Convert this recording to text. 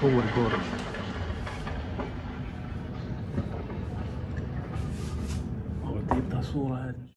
Power Core. Oh, deep, that's all I had.